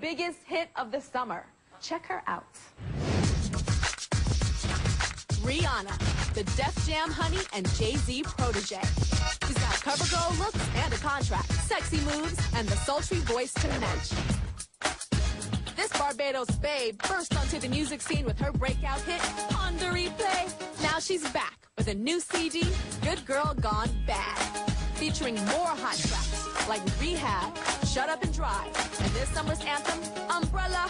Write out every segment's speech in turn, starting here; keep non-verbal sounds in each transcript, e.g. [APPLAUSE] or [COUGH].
biggest hit of the summer. Check her out. Rihanna, the Def Jam honey and Jay-Z protege. She's got cover girl looks and a contract, sexy moves, and the sultry voice to match. This Barbados babe burst onto the music scene with her breakout hit, Pon de Replay. Now she's back with a new CD, Good Girl Gone Bad, featuring more hot tracks like Rehab, Shut Up and Drive, this summer's anthem, Umbrella.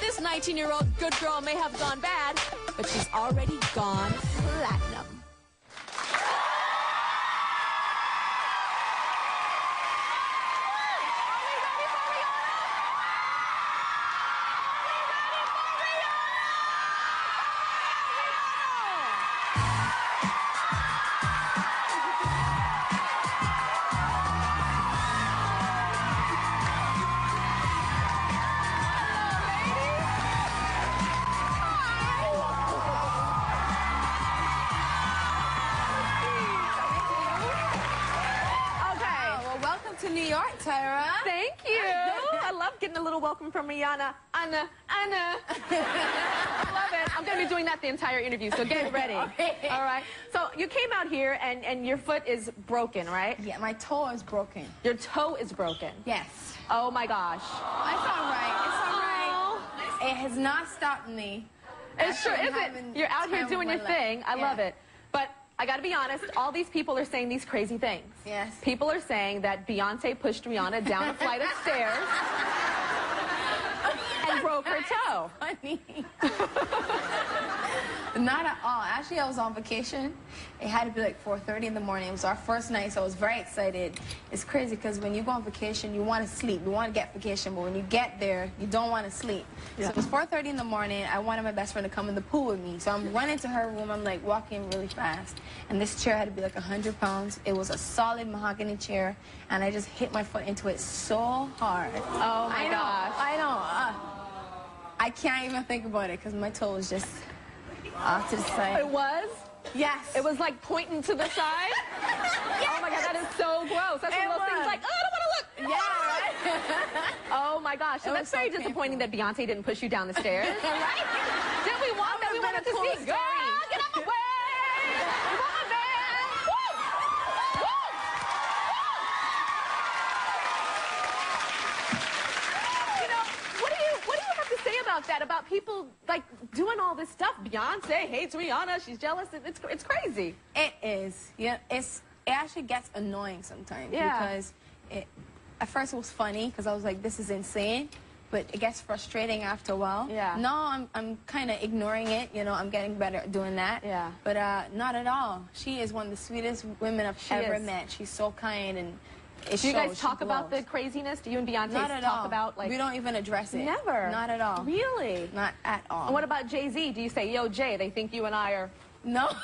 This 19-year-old good girl may have gone bad, but she's already gone platinum. New York, Tyra. Thank you. [LAUGHS] I love getting a little welcome from Rihanna. Anna, Anna. [LAUGHS] I love it. I'm going to be doing that the entire interview, so get [LAUGHS] ready. Okay. All right. So you came out here and, and your foot is broken, right? Yeah, my toe is broken. Your toe is broken. Yes. Oh my gosh. It's all right. It's all right. It has not stopped me. It's true, is it? You're out here doing your life. thing. I Yeah. love it. I got to be honest, all these people are saying these crazy things. Yes. People are saying that Beyonce pushed Rihanna down a flight of stairs [LAUGHS] and broke her toe. Funny. [LAUGHS] Not at all. Actually, I was on vacation. It had to be like 4.30 in the morning. It was our first night, so I was very excited. It's crazy because when you go on vacation, you want to sleep. You want to get vacation, but when you get there, you don't want to sleep. Yeah. So it was 4.30 in the morning. I wanted my best friend to come in the pool with me. So I'm running to her room. I'm like walking really fast. And this chair had to be like 100 pounds. It was a solid mahogany chair. And I just hit my foot into it so hard. Oh my I know, gosh. I know. Uh, I can't even think about it because my toe was just off to the It was? Yes. It was like pointing to the side? [LAUGHS] Oh my god, that is so gross. That's one of those things like, oh, I don't want to look. Yeah, right? [LAUGHS] Oh my gosh. It that's so very disappointing that. Beyonce didn't push you down the stairs. [LAUGHS] right? Did we want that? We wanted to see. Girl, story. get out my way. Woman. Woo! Woo! You know, what do you what do you have to say about that? About people like doing all this stuff? Beyonce hates Rihanna. She's jealous. It's it's crazy. It is. Yeah, it's it actually gets annoying sometimes Yeah. because it at first it was funny because I was like, this is insane. But it gets frustrating after a while. Yeah. No, I'm, I'm kind of ignoring it. You know, I'm getting better at doing that. Yeah. But uh, not at all. She is one of the sweetest women I've She ever is. met. She's so kind and it Do you guys. She talk about the craziness? Do you and Beyonce Not at talk all. about like we don't even address it. never? Not at all. Really? Not at all. And what about Jay Z? Do you say, "Yo, Jay"? They think you and I are. No. [LAUGHS]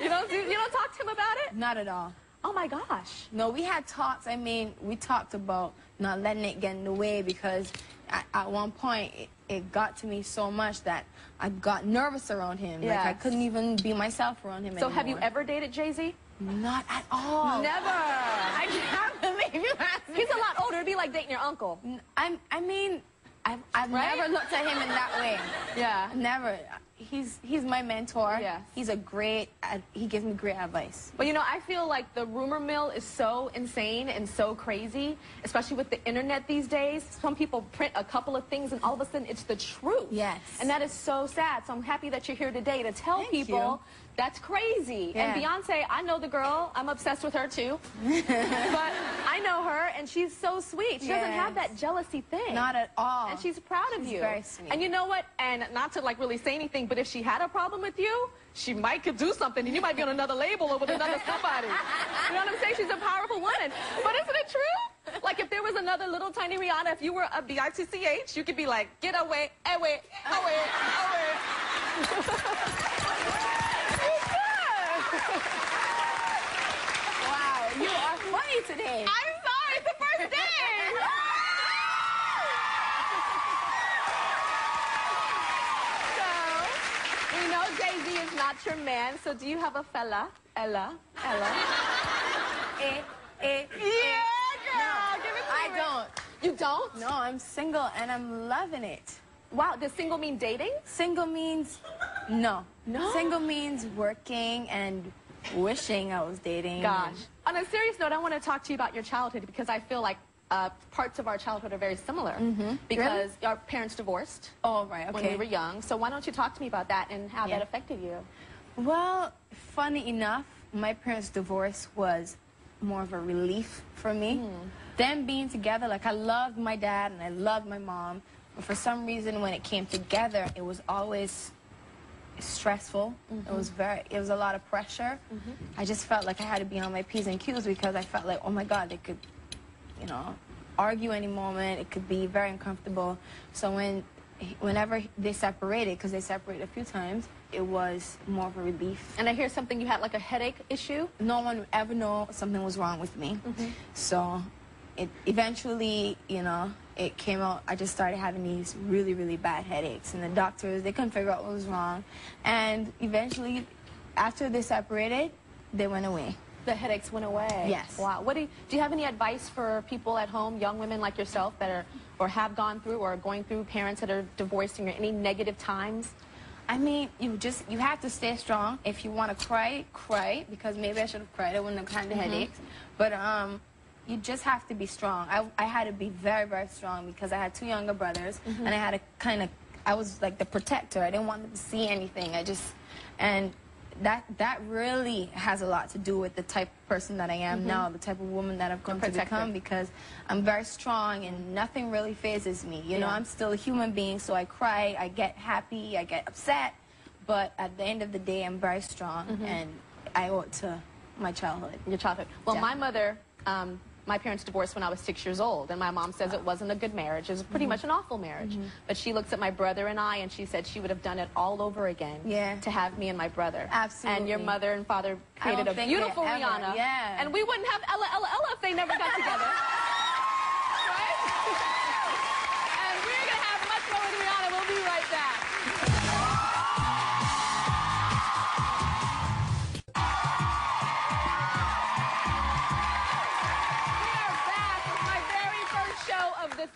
You don't. You don't talk to him about it? Not at all. Oh my gosh. No, we had talks. I mean, we talked about not letting it get in the way because at, at one point it, it got to me so much that I got nervous around him. Like I couldn't even be myself around him So have you ever dated Jay Z? Not at all. Never. I can't believe you asked me. He's a lot older. It'd be like dating your uncle. I'm, I mean, I've, I've Right? never looked at him in that way. Yeah. Never. He's he's my mentor. Yes. He's a great. ad- He gives me great advice. But you know, I feel like the rumor mill is so insane and so crazy, especially with the internet these days. Some people print a couple of things and all of a sudden it's the truth. Yes. And that is so sad. So I'm happy that you're here today to tell Thank people you. that's crazy. Yeah. And Beyonce, I know the girl. I'm obsessed with her too. [LAUGHS] but I know her and she's so sweet. She doesn't have that jealousy thing. Not at all. And she's proud of She's you. very sweet. And you know what? And not to like really say anything, but if she had a problem with you, she might could do something, and you might be on another label or with another somebody. You know what I'm saying? She's a powerful woman. But isn't it true? Like if there was another little tiny Rihanna, if you were a B-I-T-C-H, you could be like, get away, away, away, away. You. [LAUGHS] Wow, you are funny today. I'm we know Jay-Z is not your man, so do you have a fella? Ella? Ella? [LAUGHS] eh, eh. Yeah, girl. No, Give it to I me. don't. You don't? No, I'm single and I'm loving it. Wow. Does single mean dating? Single means no. No? Single means working and wishing I was dating. Gosh. On a serious note, I want to talk to you about your childhood because I feel like uh, parts of our childhood are very similar. Mm-hmm. Because our parents divorced Oh, right, Okay. when we were young. So why don't you talk to me about that and how Yeah. that affected you? Well, funny enough, my parents' divorce was more of a relief for me. Hmm. Them being together, like I loved my dad and I loved my mom, but for some reason when it came together, it was always stressful. It mm-hmm. was very, it was a lot of pressure. Mm-hmm. I just felt like I had to be on my P's and Q's because I felt like, oh my God, they could, you know, argue any moment. It could be very uncomfortable. So when, whenever they separated, because they separated a few times, it was more of a relief. And I hear something you had like a headache issue. No one would ever know something was wrong with me. Mm-hmm. So it eventually, you know, it came out. I just started having these really, really bad headaches, and the doctors they couldn't figure out what was wrong. And eventually, after they separated, they went away. The headaches went away. Yes. Wow. What do you, do you have any advice for people at home, young women like yourself that are or have gone through or are going through parents that are divorcing or any negative times? I mean, you just you have to stay strong. If you want to cry, cry because maybe I should have cried. I wouldn't have had the headaches. But um, you just have to be strong. I I had to be very very strong because I had two younger brothers and I had to kind of I was like the protector. I didn't want them to see anything. I just and that that really has a lot to do with the type of person that I am now, the type of woman that I've come to become because I'm very strong and nothing really phases me. You know, I'm still a human being, so I cry, I get happy, I get upset, but at the end of the day, I'm very strong and I owe it to my childhood. Your childhood. Well, Yeah. my mother, um, my parents divorced when I was six years old, and my mom says it wasn't a good marriage. It was pretty much an awful marriage. But she looks at my brother and I, and she said she would have done it all over again Yeah. to have me and my brother. Absolutely. And your mother and father created a beautiful Rihanna. yeah. And we wouldn't have Ella Ella Ella if they never got together. [LAUGHS] right? [LAUGHS] and we're going to have much more with Rihanna. We'll be right back.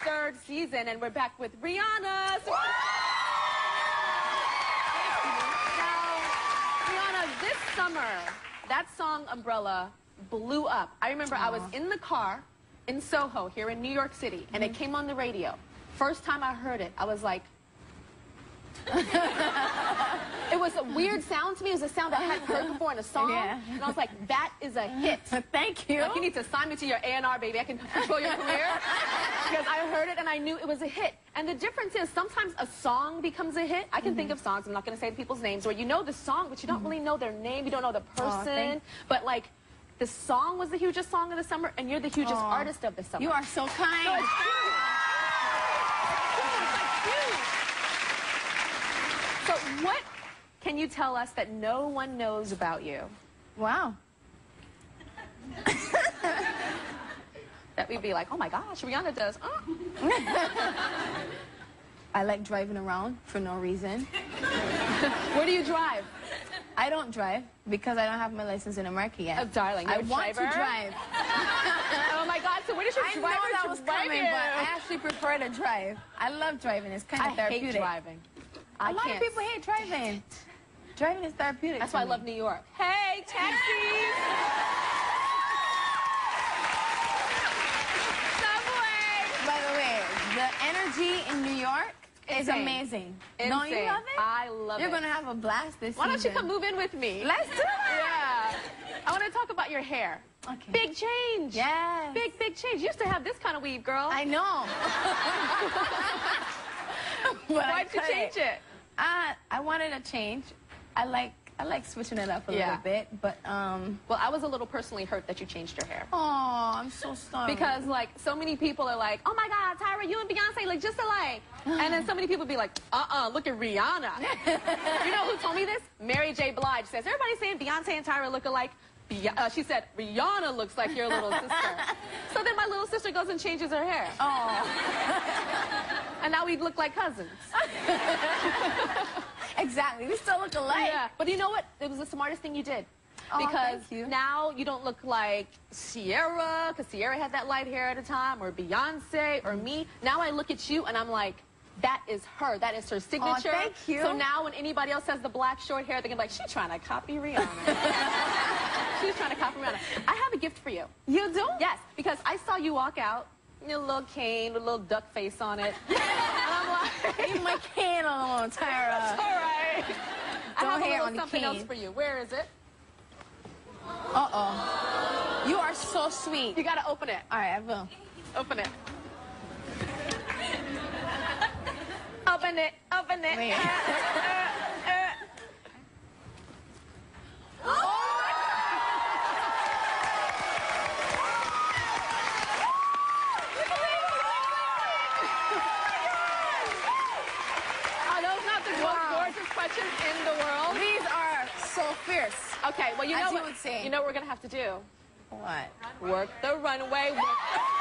Third season, and we're back with Rihanna. So- Now, Rihanna, this summer, that song Umbrella blew up. I remember I was in the car in Soho here in New York City, and it mm-hmm. came on the radio. First time I heard it, I was like, [LAUGHS] it was a weird sound to me. It was a sound I hadn't heard before in a song. Yeah. And I was like, that is a hit. [LAUGHS] Thank you. Like, you need to sign me to your A&R, baby. I can control your career. [LAUGHS] because I heard it and I knew it was a hit. And the difference is sometimes a song becomes a hit. I can think mm-hmm. of songs, I'm not going to say people's names, where you know the song, but you don't mm-hmm. really know their name. You don't know the person. thank- but like, the song was the hugest song of the summer, and you're the hugest artist of the summer. You are so So kind. it's huge. It's like huge. So what can you tell us that no one knows about you? Wow. [LAUGHS] That we'd be like, oh my gosh, Rihanna does. Uh. [LAUGHS] I like driving around for no reason. [LAUGHS] Where do you drive? I don't drive because I don't have my license in America yet. Oh, darling, I want driver? to drive. oh my God! So where does your I know that was drive coming, you? but I actually prefer to drive. I love driving. It's kind I of therapeutic. hate driving. A I lot of people hate driving. Driving is therapeutic. That's why I love New York. Hey, taxis! Subway! By the way, the energy in New York is Insane. amazing. Don't you love it? I love it. You're gonna have a blast this year. Why don't you come move in with me? Let's do it. Yeah. I want to talk about your hair. Okay. Big change. Yes. Big, big change. You used to have this kind of weave, girl. I know. [LAUGHS] Why'd you change it? Uh, I wanted a change. I like I like switching it up a Yeah. little bit, but um. Well, I was a little personally hurt that you changed your hair. Oh, I'm so sorry. Because like so many people are like, oh my God, Tyra, you and Beyonce look just alike. And then so many people be like, uh-uh, look at Rihanna. [LAUGHS] you know who told me this? Mary J. Blige says, everybody's saying Beyonce and Tyra look alike. Uh, she said, Rihanna looks like your little [LAUGHS] sister. so then my little sister goes and changes her hair. Oh, [LAUGHS] And now we look like cousins. [LAUGHS] exactly. We still look alike. Yeah. But you know what? It was the smartest thing you did. Oh, because thank you. now you don't look like Ciara, because Ciara had that light hair at a time, or Beyonce, or me. Now I look at you and I'm like, that is her. That is her signature. thank you. So now when anybody else has the black short hair, they're gonna be like, she's trying to copy Rihanna. [LAUGHS] she's trying to copy Rihanna. I have a gift for you. You do? Yes, because I saw you walk out, your little cane with a little duck face on it. [LAUGHS] and I'm like, Leave my can alone, [LAUGHS] all Tyra. right. I Don't have a little something else for you. Where is it? Uh-oh. You are so sweet. You gotta open it. All right, I will. Open it. Open it. Open it. Wait. Uh, uh, uh. Are those not the most gorgeous questions in the world? These are so fierce. Okay, well, you know you what, would say. You know what we're gonna have to do? What? Work the runway. Work the